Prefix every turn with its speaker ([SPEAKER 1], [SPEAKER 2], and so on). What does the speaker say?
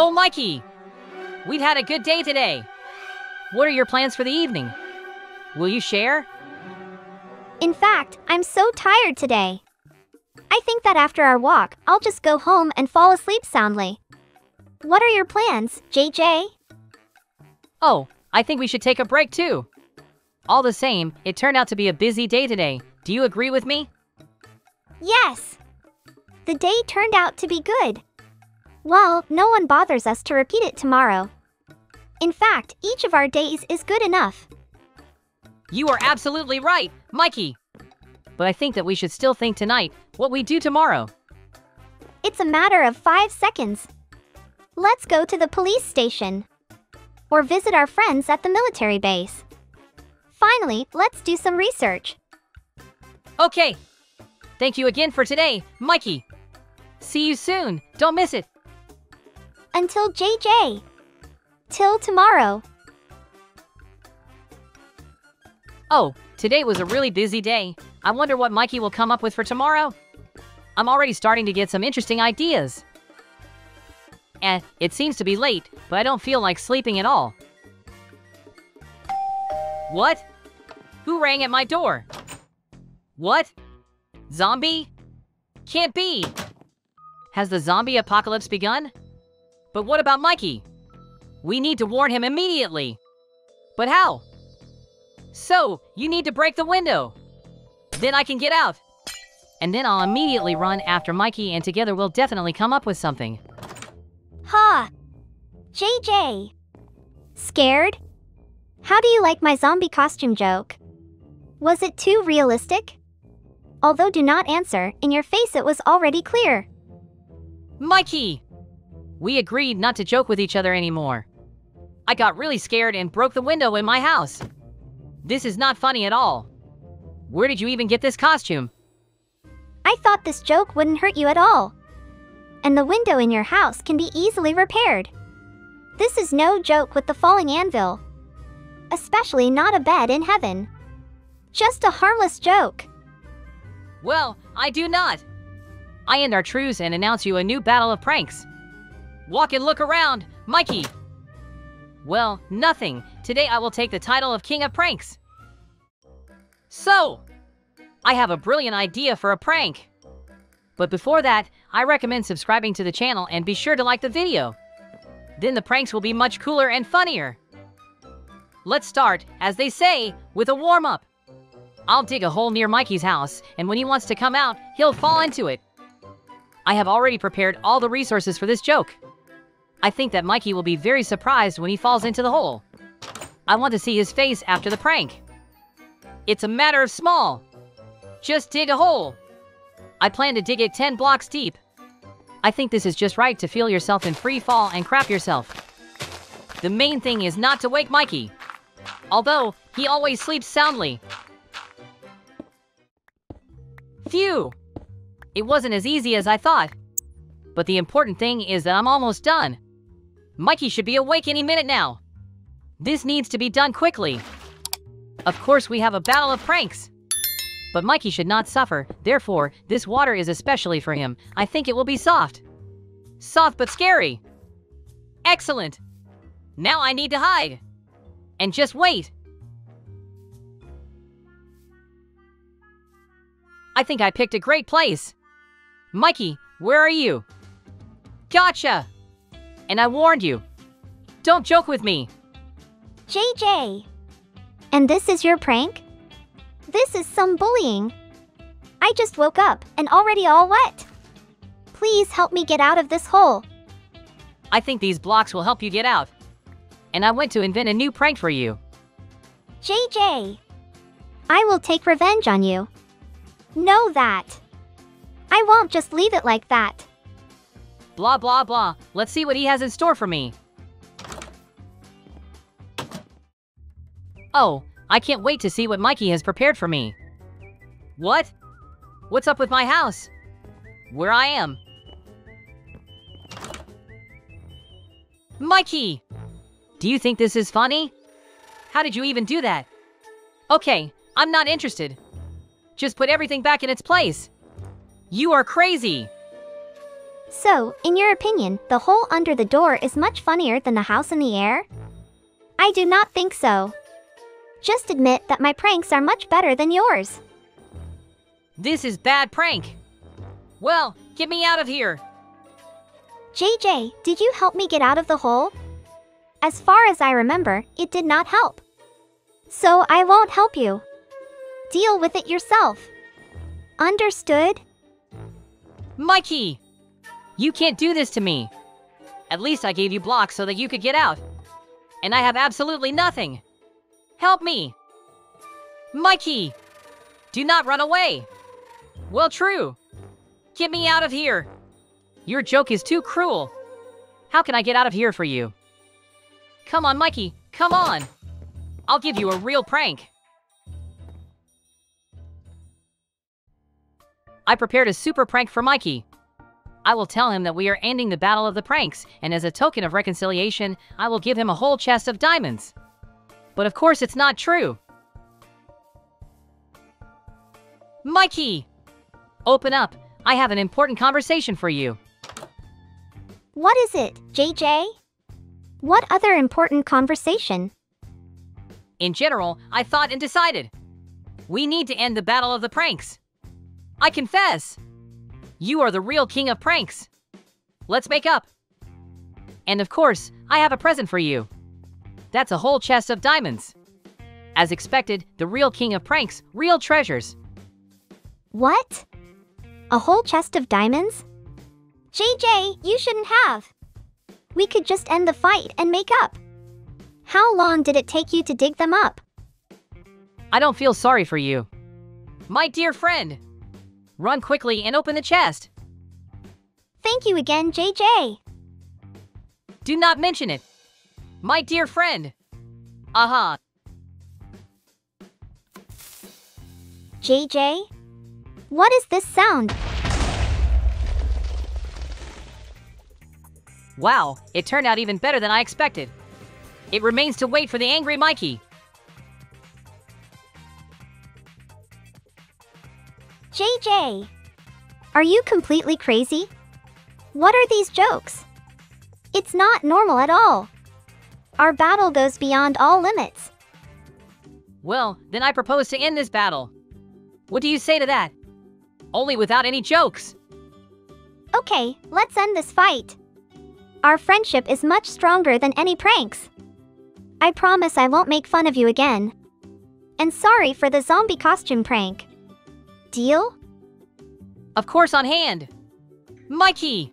[SPEAKER 1] Oh, Mikey! We've had a good day today. What are your plans for the evening? Will you share?
[SPEAKER 2] In fact, I'm so tired today. I think that after our walk, I'll just go home and fall asleep soundly. What are your plans, JJ?
[SPEAKER 1] Oh, I think we should take a break too. All the same, it turned out to be a busy day today. Do you agree with me?
[SPEAKER 2] Yes. The day turned out to be good. Well, no one bothers us to repeat it tomorrow. In fact, each of our days is good enough.
[SPEAKER 1] You are absolutely right, Mikey. But I think that we should still think tonight what we do tomorrow.
[SPEAKER 2] It's a matter of five seconds. Let's go to the police station. Or visit our friends at the military base. Finally, let's do some research.
[SPEAKER 1] Okay. Thank you again for today, Mikey. See you soon. Don't miss it.
[SPEAKER 2] Until JJ. Till tomorrow.
[SPEAKER 1] Oh, today was a really busy day. I wonder what Mikey will come up with for tomorrow. I'm already starting to get some interesting ideas. Eh, it seems to be late, but I don't feel like sleeping at all. What? Who rang at my door? What? Zombie? Can't be! Has the zombie apocalypse begun? But what about Mikey? We need to warn him immediately. But how? So, you need to break the window. Then I can get out. And then I'll immediately run after Mikey and together we'll definitely come up with something.
[SPEAKER 2] Ha! JJ. Scared? How do you like my zombie costume joke? Was it too realistic? Although do not answer, in your face it was already clear.
[SPEAKER 1] Mikey! We agreed not to joke with each other anymore. I got really scared and broke the window in my house. This is not funny at all. Where did you even get this costume?
[SPEAKER 2] I thought this joke wouldn't hurt you at all. And the window in your house can be easily repaired. This is no joke with the falling anvil. Especially not a bed in heaven. Just a harmless joke.
[SPEAKER 1] Well, I do not. I end our truce and announce you a new battle of pranks. Walk and look around, Mikey. Well, nothing. Today I will take the title of King of Pranks. So, I have a brilliant idea for a prank. But before that, I recommend subscribing to the channel and be sure to like the video. Then the pranks will be much cooler and funnier. Let's start, as they say, with a warm-up. I'll dig a hole near Mikey's house, and when he wants to come out, he'll fall into it. I have already prepared all the resources for this joke. I think that Mikey will be very surprised when he falls into the hole. I want to see his face after the prank. It's a matter of small. Just dig a hole. I plan to dig it 10 blocks deep. I think this is just right to feel yourself in free fall and crap yourself. The main thing is not to wake Mikey. Although, he always sleeps soundly. Phew! It wasn't as easy as I thought. But the important thing is that I'm almost done. Mikey should be awake any minute now. This needs to be done quickly. Of course, we have a battle of pranks. But Mikey should not suffer, therefore, this water is especially for him. I think it will be soft. Soft but scary. Excellent. Now I need to hide. And just wait. I think I picked a great place. Mikey, where are you? Gotcha! And I warned you. Don't joke with me.
[SPEAKER 2] JJ. And this is your prank? This is some bullying. I just woke up and already all wet. Please help me get out of this hole.
[SPEAKER 1] I think these blocks will help you get out. And I went to invent a new prank for you.
[SPEAKER 2] JJ. I will take revenge on you. Know that. I won't just leave it like that.
[SPEAKER 1] Blah, blah, blah. Let's see what he has in store for me. Oh, I can't wait to see what Mikey has prepared for me. What? What's up with my house? Where I am? Mikey! Do you think this is funny? How did you even do that? Okay, I'm not interested. Just put everything back in its place. You are crazy.
[SPEAKER 2] So, in your opinion, the hole under the door is much funnier than the house in the air? I do not think so. Just admit that my pranks are much better than yours.
[SPEAKER 1] This is bad prank. Well, get me out of here.
[SPEAKER 2] JJ, did you help me get out of the hole? As far as I remember, it did not help. So I won't help you. Deal with it yourself. Understood?
[SPEAKER 1] Mikey! You can't do this to me. At least I gave you blocks so that you could get out. And I have absolutely nothing. Help me! Mikey! Do not run away! Well, true. Get me out of here. Your joke is too cruel. How can I get out of here for you? Come on, Mikey, come on. I'll give you a real prank. I prepared a super prank for Mikey. I will tell him that we are ending the battle of the pranks, and as a token of reconciliation, I will give him a whole chest of diamonds. But of course, it's not true. Mikey! Open up. I have an important conversation for you.
[SPEAKER 2] What is it, JJ? What other important conversation?
[SPEAKER 1] In general, I thought and decided. We need to end the battle of the pranks. I confess. You are the real king of pranks. Let's make up. And of course, I have a present for you. That's a whole chest of diamonds. As expected, the real king of pranks, real treasures.
[SPEAKER 2] What? A whole chest of diamonds? JJ, you shouldn't have. We could just end the fight and make up. How long did it take you to dig them up?
[SPEAKER 1] I don't feel sorry for you. My dear friend, run quickly and open the chest.
[SPEAKER 2] Thank you again, JJ.
[SPEAKER 1] Do not mention it. My dear friend. Aha.
[SPEAKER 2] JJ? What is this sound?
[SPEAKER 1] Wow, it turned out even better than I expected. It remains to wait for the angry Mikey.
[SPEAKER 2] JJ! Are you completely crazy? What are these jokes? It's not normal at all. Our battle goes beyond all limits.
[SPEAKER 1] Well, then I propose to end this battle. What do you say to that? Only without any jokes.
[SPEAKER 2] Okay, let's end this fight. Our friendship is much stronger than any pranks. I promise I won't make fun of you again. And sorry for the zombie costume prank. Deal?
[SPEAKER 1] Of course, on hand. Mikey!